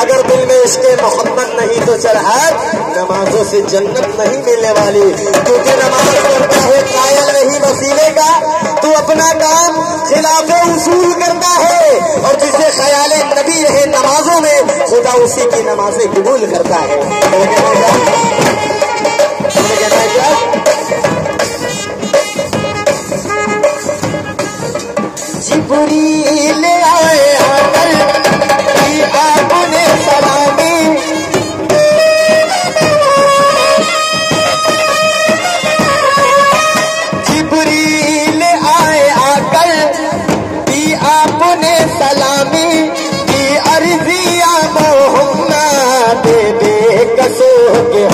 اگر دل میں اس کے محبت نہیں تو چڑھائے نمازوں سے جنت نہیں ملنے والی. کیونکہ نماز پڑھتا ہے قائل نہیں وسیلے کا. تو اپنا کام خلاف اصول کرتا ہے اور جسے خیال نبی رہے نمازوں میں، خدا اسی کی نمازیں قبول کرتا ہے. جبریل é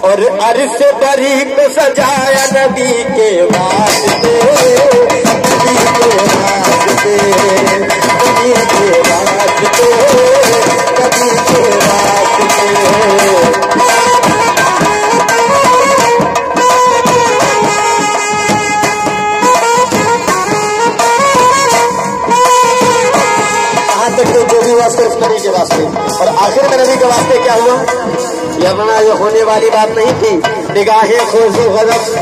اور عرش بری کو سجایا نبی کے واسطے۔ نبی کے واسطے، نبی کے واسطے۔ نبی کے واسطے تک جو بھی واسطے اس نبی کے واسطے۔ اور آخر میں نبی کے واسطے کیا ہوا؟ یہ اپنا یہ ہونے والی بات نہیں تھی۔ نگاہیں خوش و غضب۔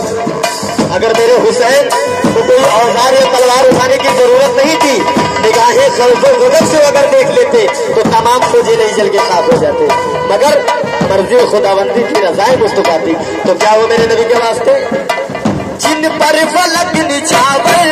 اگر میرے حسین کو کوئی اوزار یا تلوار اٹھانے کی ضرورت نہیں تھی، نگاہیں خوش و غضب سے اگر دیکھ لیتے، تو تمام فوجی نہیں جل کے صاف ہو جاتے۔ مگر مرضی خداوندی کی رضائیں مستقاتی تو کیا وہ میرے نبی کے واسطے؟ جن پر فلک نچھاور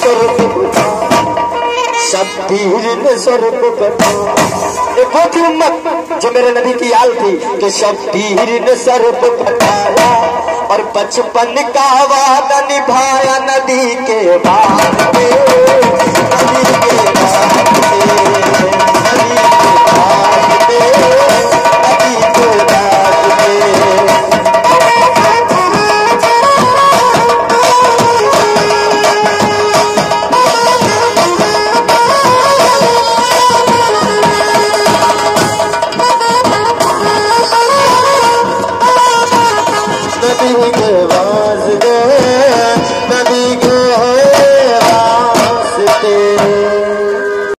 نظر کو بتا سب نے نظر کو بتا ایک وہ تھی جی امت جو میرے نبی کی آل تھی کہ سب نے نظر کو بتایا اور بچپن کا وعدہ نبھایا نبی کے بعد نبی کے بعد